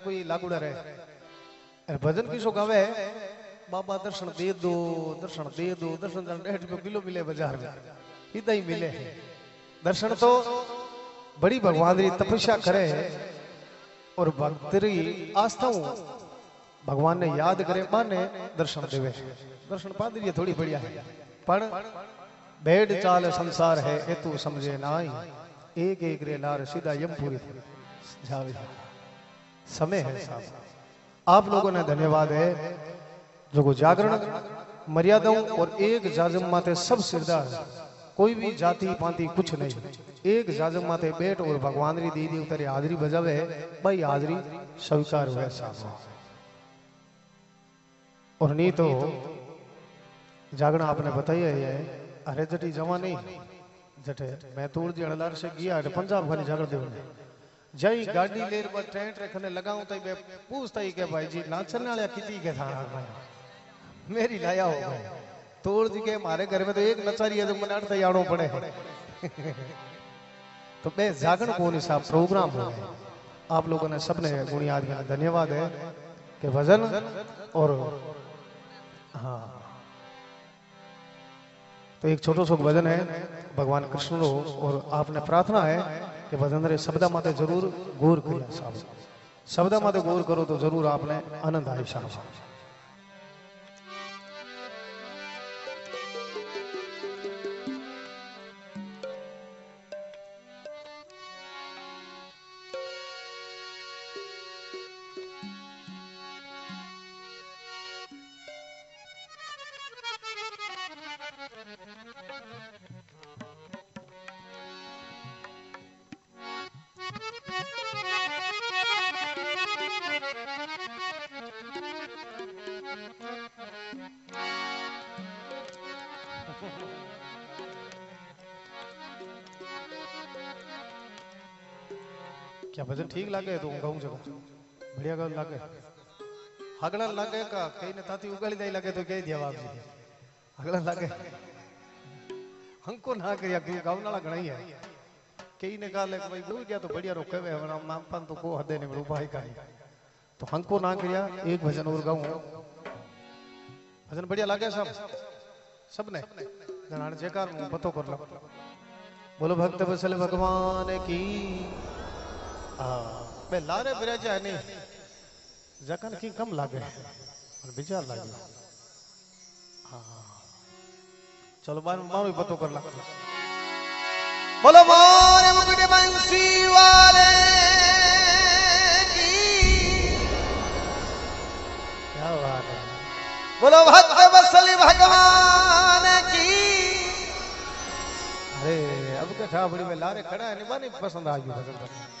कोई लागू रहे। भजन किसो गावे बाबा दर्शन दे दो, दर्शन दे दो, दर्शन डेढ़ रुपये किलो मिले बाज़ार में। इदा ही मिले। है दर्शन तो बड़ी भगवान री तपस्या करे। है और भक्त री आस्था भगवान ने याद करे, माने दर्शन देवे। दर्शन पा पादरी थोड़ी बढ़िया। है पर बेड चाल संसार है, ए तू समझे ना एक एक रे नार सीधा यमपुरी जावे। समय है। साहब आप लोगों ने धन्यवाद है। जो को जागरण मर्यादाओं और एक जाजम माते सब सिरदार कोई भी जाति पाति कुछ नहीं। एक जाजम माते बैठ और भगवान री दीदी उतरे हाजरी बजावे। भाई हाजरी स्वीकार हुए साहब। और नहीं तो जागरण आपने बताया है अरे जटी जमा नहीं जटे मैं तोड़ जी अड़लार से गया पंजाब खानी जागरण देवने जई गाड़ी लेर पर ट्रेन रखने लगाऊँ तई मैं पूछता ही के भाई जी ना चलने वाले किती के था? मेरी लाया हो गए तोड़ जी के हमारे घर में तो एक नचारी है जो मना तैयारों पड़े। तो मैं जागरण कौन हिसाब प्रोग्राम हो आप लोगों ने सबने गुणी आदमी ने धन्यवाद है कि भजन और हाँ। तो एक छोटो सो भजन है, भगवान कृष्ण रो और आपने प्रार्थना है कि भजन रे शब्द माते ज़रूर गौर करो शब्द माते गौर करो तो ज़रूर आपने आनंद आए क्या भजन ठीक लागे? तो ऊँगा ऊँचे बढ़िया गाँव लागे। हगला लागे का? कई ने ताती उगाली दई लागे तो कही दिया बाप जी हगला लागे। हमको ना करिया कोई गाँव नाला गणाई है। कई ने कहा ले भाई बोल गया तो बढ़िया रोके वे हमारा नाम तो को हदे नहीं उपाय का तो हमको ना करिया, एक भजन और गाऊं। भजन बढ़िया लागे सब। सब सबने? जनाने जयकार पतो कर लो। बोलो, भक्त बसल भगवान की। मैं लारे बिराजा नहीं। जकन की कम लागे। और विचार लागे। हाँ। चलो बार मारो पतो कर ला। बोलो मोरे मुकुट बंसी वाले क्या बात है। बोलो, भक्त वत्सल भगवान की। अरे, अब के ठा बड़ी में लारे खड़ा है, नहीं बानी पसंद आ गई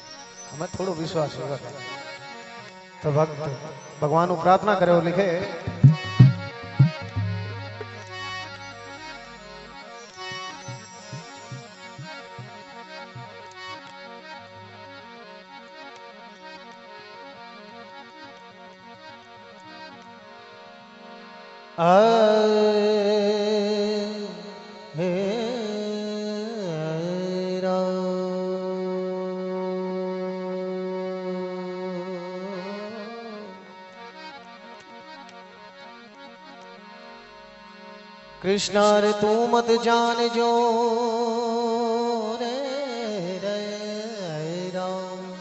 हमें थोड़ो विश्वास होगा। तो भक्त भगवान प्रार्थना करे और लिखे। कृष्णा रे तू मत जान जो। रे रे राम।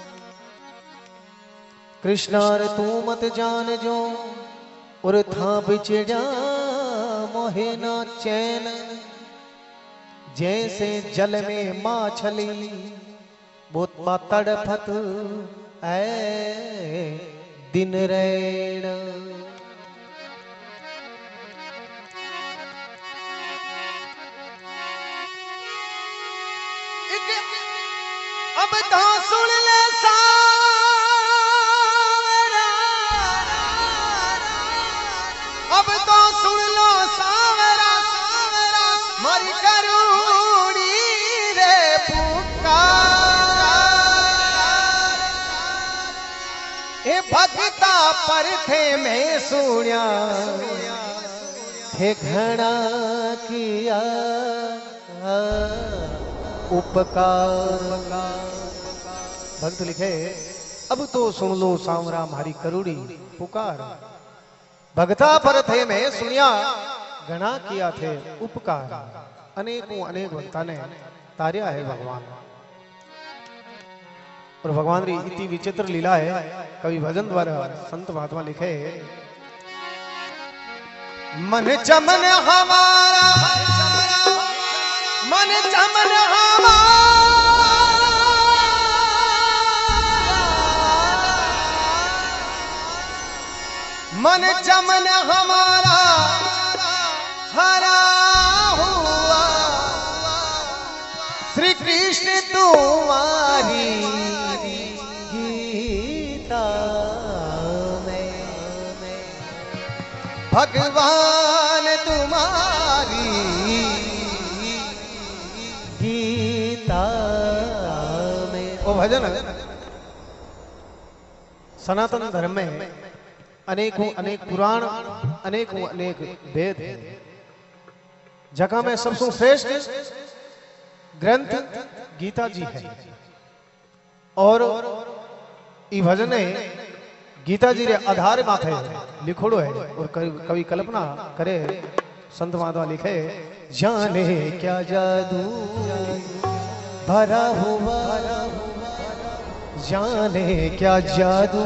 कृष्णा रे तू मत जान जो। और था बिछड़ा मोहे ना चैन। जैसे जल में माछली बहुत तड़फत ऐ, दिन रैण। ए भगता पर थे मैं सुनिया। थे घना किया। उपकार। भक्त लिखे, अब तो सुन लो सांवरा मारी करुड़ी पुकार। भगता पर थे मैं सुनिया घना किया थे उपकार। अनेकों अनेक भक्ता ने तारिया है भगवान। और भगवान री इतनी विचित्र लीला है, कवि भजन द्वारा संत महात्मा लिखे मन चमन हमारा, मन चमन हमारा। मन चमन हमारा, हरा हुआ। श्री कृष्ण तुम्हारी भगवान तुम्हारी गीता में। वो भजन। सनातन धर्म में अनेकों, अनेक पुराण, अनेकों, अनेक वेद जगह में सबसे श्रेष्ठ ग्रंथ गीता जी है। और ई भजन गीता जी रे आधार माथे लिखोड़ो है और कवि कल्पना करे, संत माधवा लिखे, जाने क्या जादू भरा हुआ, जाने क्या जादू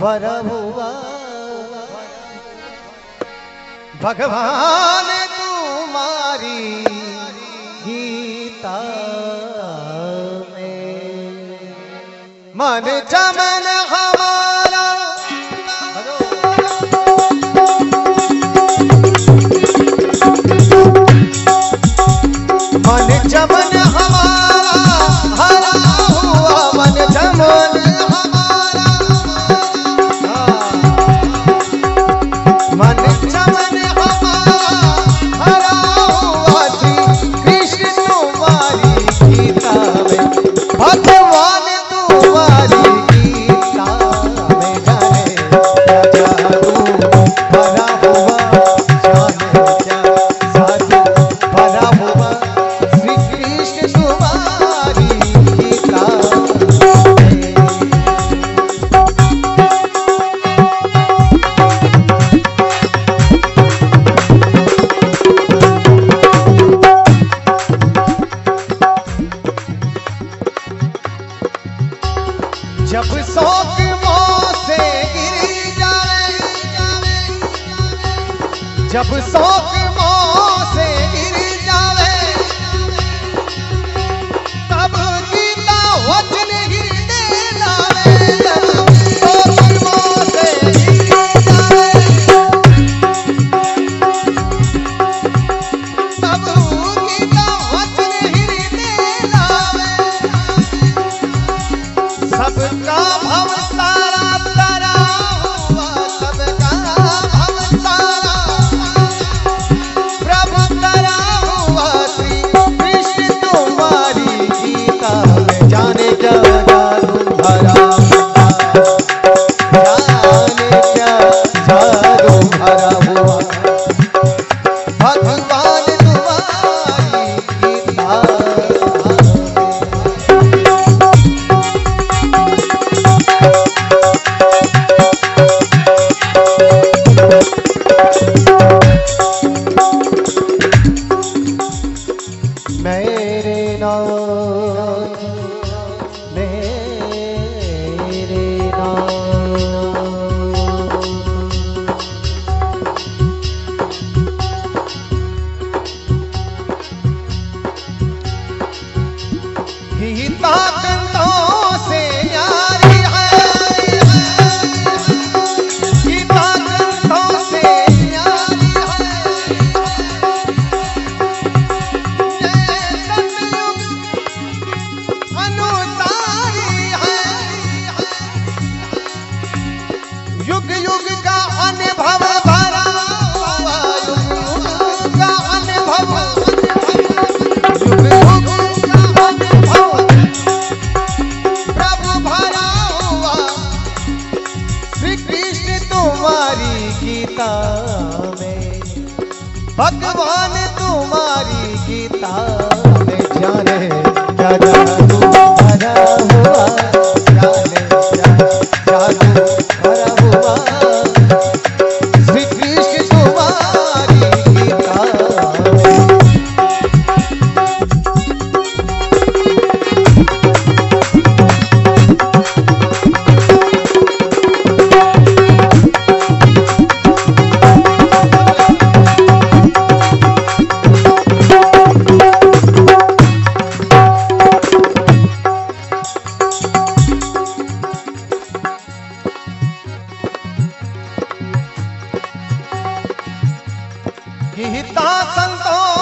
भरा हुआ, भगवान तुम्हारी गीता में, मन चमन हमारा मन चमन जब शौक से गिर जावे जब शौक हरा गीता संतों का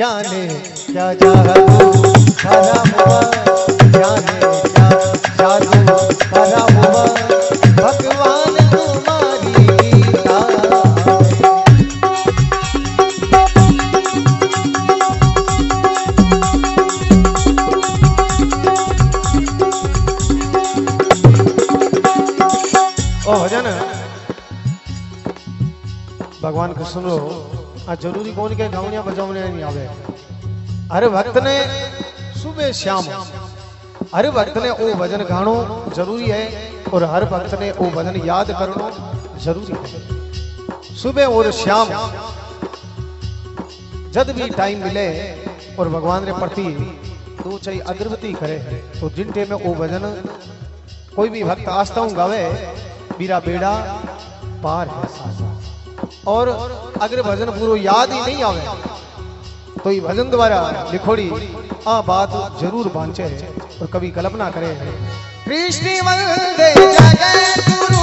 जाने क्या जादू हुआ जाने क्या जादू हुआ। भगवान तुम्हारी भगवान को सुनो। आ ज़रूरी कौन के गावनिया बजावने नहीं आवे हर भक्त ने सुबह शाम हर भक्त ने ओ भजन गाणो ज़रूरी है और हर भक्त ने ओ भजन याद करनो ज़रूरी है सुबह और शाम जब भी टाइम मिले और भगवान रे प्रति दो चाहिए अगरबत्ती करे तो जिन टे में ओ भजन कोई भी भक्त आस्था गावे मेरा बेड़ा पार है और अगर भजन पूरा याद ही नहीं आवे तो ये भजन द्वारा लिखोड़ी आ बात ज़रूर बांचे और कभी कल्पना करे। कृष्ण गुरु।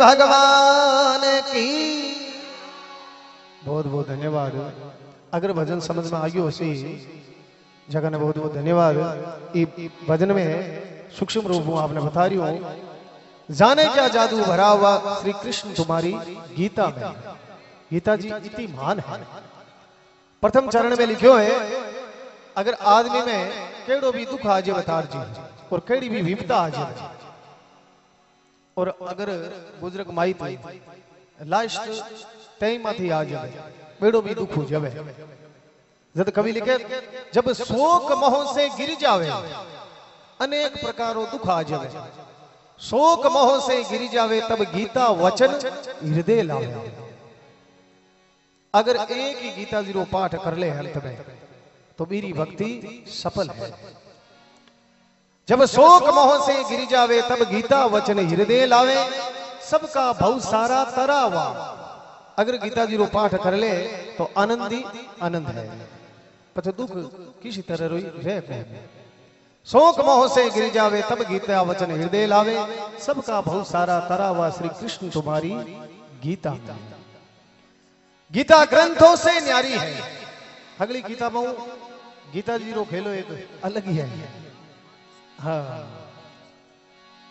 भगवान की। बहुत बहुत धन्यवाद। अगर भजन समझ में आयो सी जगह ने बहुत बहुत धन्यवाद। भजन में सूक्ष्म रूप में आपने बता रही हूँ। जाने क्या जादू भरा हुआ श्री कृष्ण तुम्हारी गीता में। गीता जी इतनी महान है। प्रथम चरण में लिखो है, अगर आदमी में केड़ो भी दुख आ जाए बता और केड़ी भी विपदा आज जाए। और अगर बुज़ुर्ग माई थी लास्ट टाइम माथी आ जाए बेड़ो भी दुख हो जावे। जब कवि लिखे, जब शोक मोह से गिर जावे, अनेक प्रकारों दुख आ जावे। शोक मोह से गिर जावे, तब गीता वचन हृदय लावे। अगर एक ही गीता ज़ीरो पाठ कर ले अंत में तो मेरी भक्ति सफल है। जब शोक मोह से गिर जावे, तब गीता वचन हृदय लावे। सबका भव सारा तरावा। अगर गीता जी रो पाठ कर ले तो आनंद आनंद है। पता दुख किसी तरह रोई? को शोक मोह से गिर जावे, तब गीता वचन हृदय लावे। सबका भव सारा तरावा, श्री कृष्ण तुम्हारी गीता गीता ग्रंथों से न्यारी है। अगली गीता में गीता जी रो खेलो एक अलग ही है। हाँ।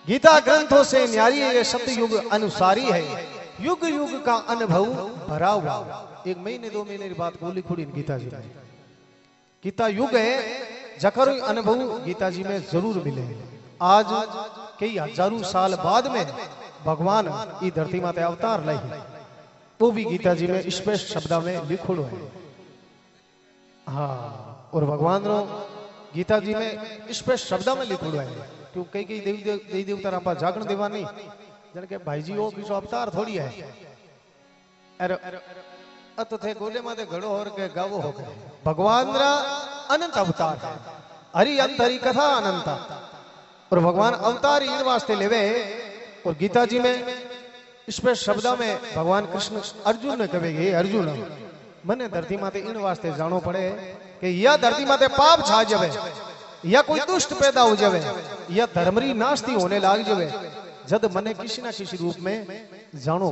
गीता ग्रंथों से न्यारी ये सतयुग अनुसारी है। युग युग का अनुभव भरा हुआ। एक महीने, दो महीने की बात बोली खुड़ी गीता जी में। गीता युग है, जकर अनुभव गीता जी में ज़रूर मिले। आज कई हज़ारों साल बाद में भगवान ई धरती माते अवतार लाई वो भी गीता जी में स्पष्ट शब्दा में लिखोड़ो है। हाँ और भगवान रो गीता जी में स्पष्ट शब्दा में लिखोड़ो है। क्यों? कई कई देवी देव, देवी देवता आप जागरण देवा नहीं। जन के भाई जी वो किसो अवतार थोड़ी है। अरे अत थे गोले माते घड़ो और के गावो हो गए। भगवान रा अनंत अवतार है। हरि अंत कथा अनंत। और भगवान अवतार इन वास्ते लेवे। और गीता जी में पे शब्दा में भगवान कृष्ण अर्जुन ने कहे अर्जुन मने धरती माते इन वास्ते जानो पड़े। कि या धरती माते पाप छा जावे, या कोई दुष्ट पैदा हो जावे, या धर्मरी नास्ती होने लाग जावे। जद मने किसी ना किसी रूप में जानो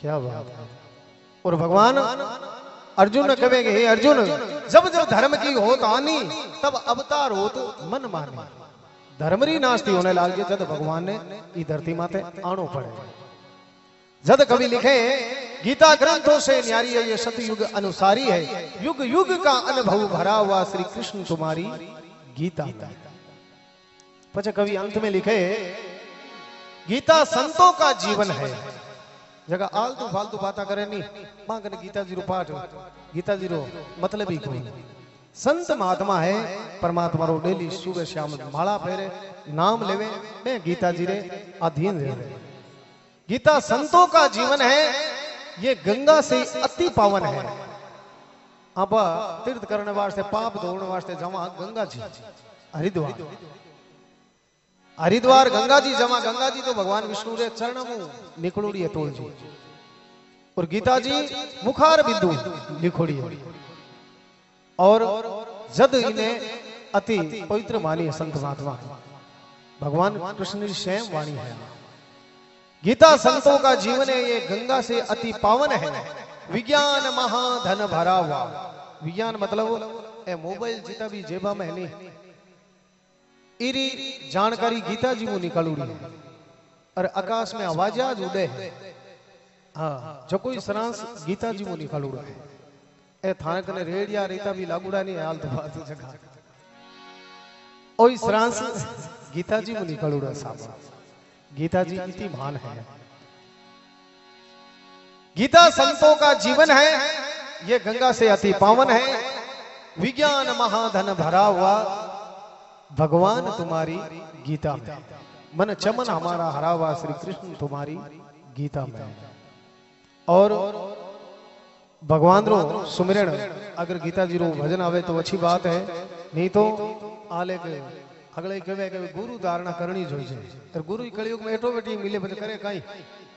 क्या बात है? और भगवान अर्जुन ने कहेंगे हे अर्जुन, जब जब धर्म की होत आनी, तब अवतार होत मन माने। धर्मरी नास्ती होने लाग जद भगवान ने ई धरती माते आनो पड़े। जद कवि लिखे, गीता ग्रंथों से न्यारी है, ये सतयुग अनुसारी है। युग युग का अनुभव भरा हुआ श्री कृष्ण तुम्हारी गीता। पचा कवि अंत में लिखे, गीता संतों का जीवन है। जगह आलतू फालतू बातें करे नहीं, माँ कने गीता जी रो पाठ। गीता जी रो मतलब ही कोई संत महात्मा है, परमात्मा रो डेली सुबह शाम माला फेरे नाम लेवे, मैं गीता जी रे अधीन रहे। गीता संतों का जीवन है ये गंगा से अति पावन है। अब तीर्थ करने वास्ते पाप धोने वास्ते जमा गंगा जी। हरिद्वार। हरिद्वार गंगा जी जमा गंगा जी तो भगवान विष्णु रे चरण में निकलोड़ी है तुलसी और गीता जी मुखार बिंदु लिखोड़ी है। और जद इन्हें अति पवित्र मानी संत महात्मा। भगवान कृष्ण की स्वयं वाणी है। गीता संतों का जीवन है, ये गंगा से अति पावन है। विज्ञान महाधन भरा हुआ। विज्ञान मतलब ए मोबाइल जीता भी जेबा में नहीं। इरी जानकारी गीता जी वो निकालूड़ी है। और आकाश में आवाजाज उड़े है। हाँ जो कोई सरांस गीता जी वो निकालूड़ा है। ए थाने कने रेडिया रेता भी लागूड़ा नहीं हाल तो बात जगह। ओई सरांस गीता जी वो निकालूड़ा साहब। गीता जी इतनी महान है। गीता संतों का जीवन है। ये गंगा से अति पावन है। विज्ञान महाधन भरा हुआ भगवान तुम्हारी गीता में। मन चमन हमारा हरा हुआ श्री कृष्ण तुम्हारी गीता में। और भगवान रो सुमिरण अगर गीता जी रो भजन आवे तो अच्छी बात है। नहीं तो आले के खगले कहवे गुरु धारणा करनी जोई गुरु कलयुग में एटोमेटिक मिले बत करे काई?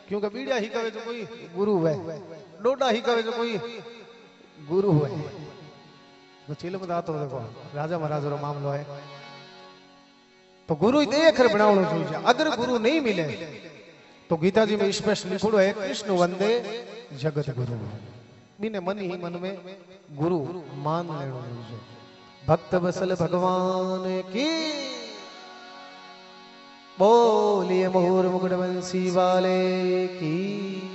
क्योंकि बीड़िया ही कहवे तो कोई गुरु होवे डोडा ही कहवे तो कोई गुरु होवे तो चिल में दातो देखो, राजा महाराज रो मामलो है। तो गुरु ही देखर बनावणो जोई छे। अदर गुरु नहीं मिले तो गीता जी में स्पष्ट लिखोड़ो है, कृष्ण वंदे जगत गुरु। बिन मन ही मन में गुरु मान लेणो जोई छे। भक्त बसल भगवान की। बोलिए मोहर मुकुटवंशी वाले की।